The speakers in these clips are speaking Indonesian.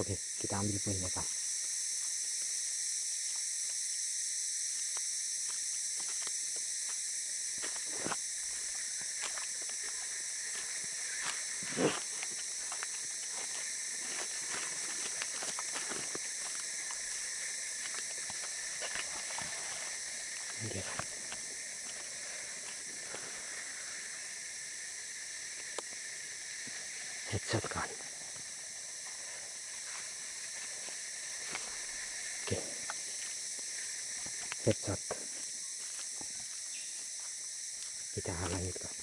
oke kita ambil poinnya pak Ini dia, headshot kawan ชัดๆจะหาอะไรอีกครับ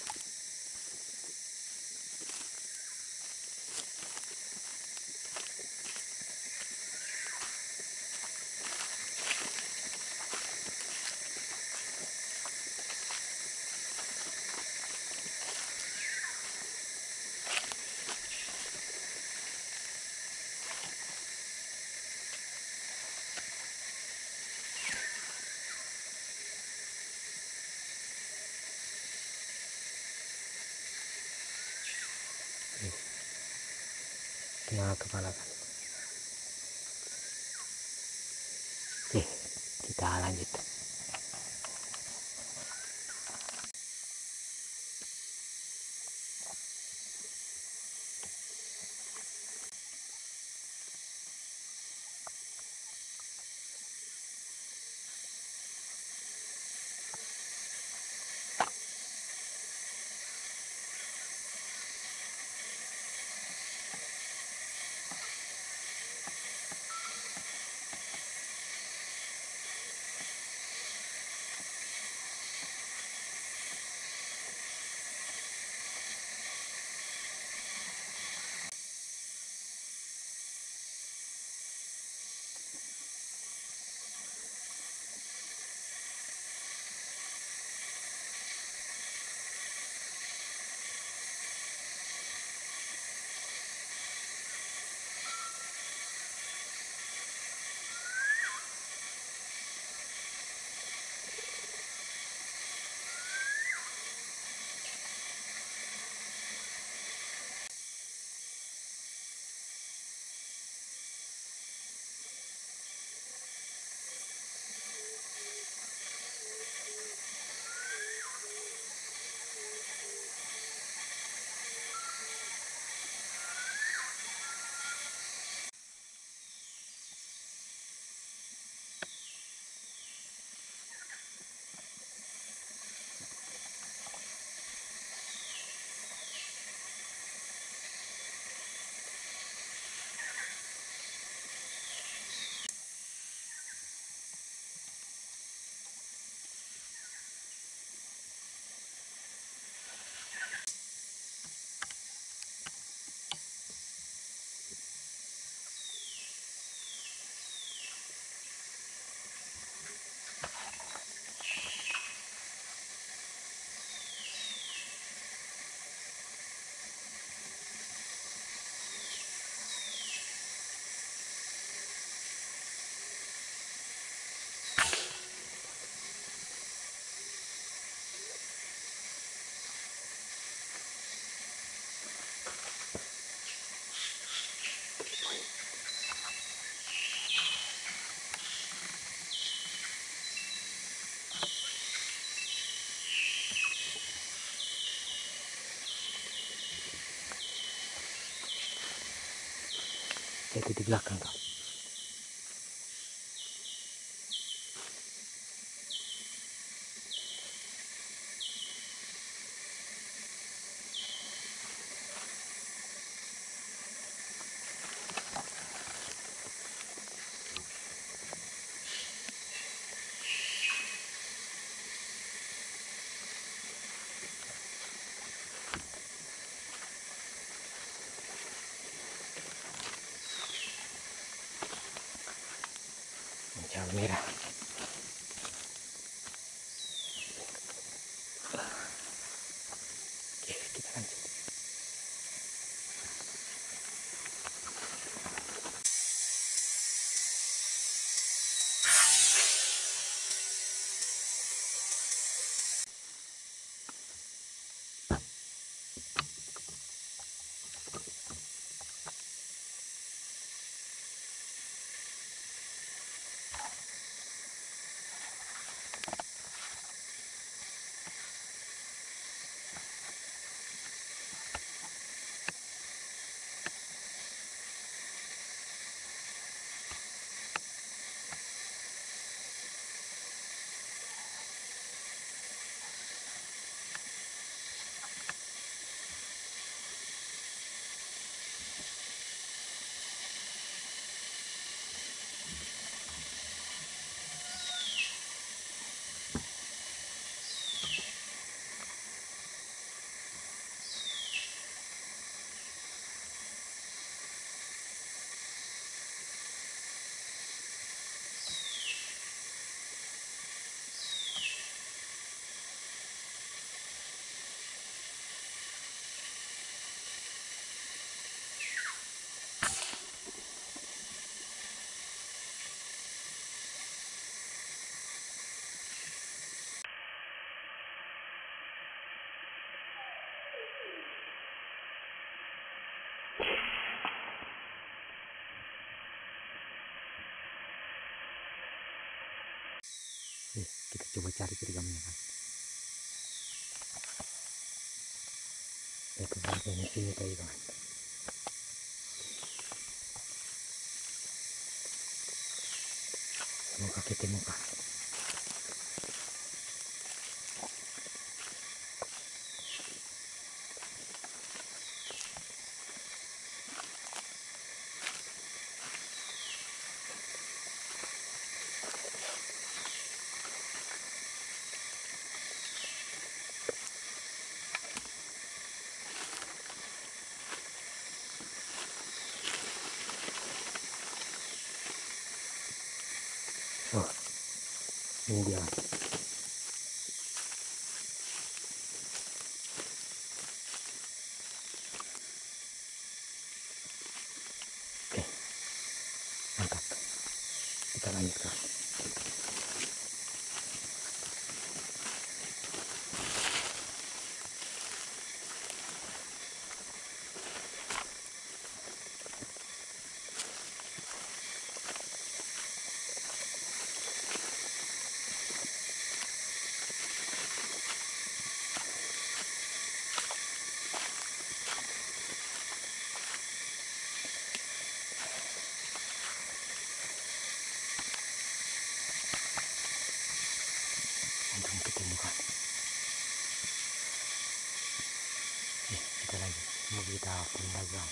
tengah kepala kan oke kita lanjut jadi di belakang kau mira. cari kirigamihan ito na din sini tayo kan mo kakitimu ka oh ini dia. Oke mantap. Kita lanjutkan untuk ketemu kan Oke, kita gang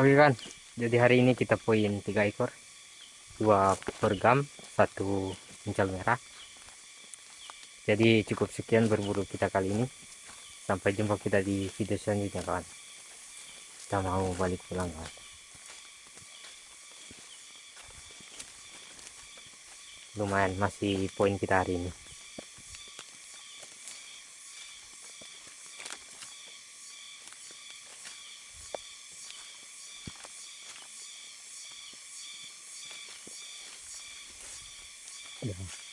Oke kan, jadi hari ini kita poin tiga ekor, dua bergam, satu pincel merah. Jadi cukup sekian berburu kita kali ini. Sampai jumpa kita di video selanjutnya kawan. Kita mau balik pulang kawan. Lumayan masih poin kita hari ini. Ya.